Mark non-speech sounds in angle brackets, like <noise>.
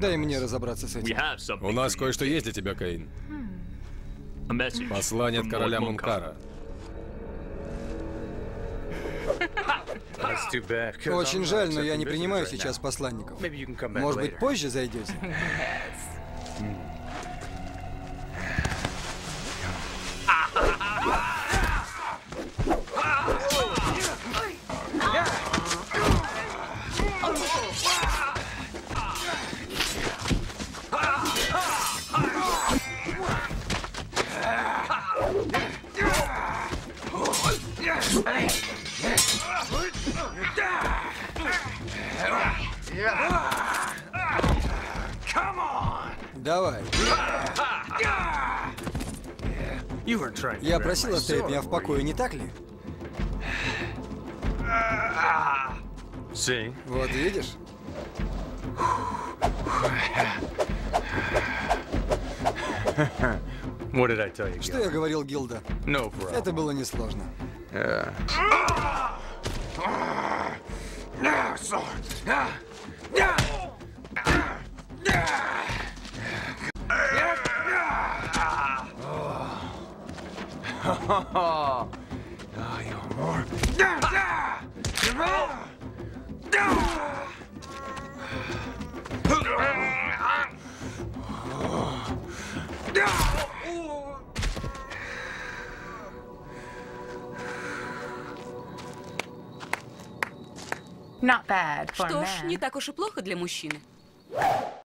Дай мне разобраться с этим. У нас кое-что есть для тебя, Каин. Message Послание от короля Мункара. Очень жаль, но я не принимаю сейчас посланников. Может быть, позже зайдете? <laughs> Давай. Я просил оставить меня в покое, не так ли? Вот видишь? <laughs> What did I tell you? Что я говорил, Гилда? No problem. Это было несложно. Oh, more. Что ж, не так уж и плохо для мужчины.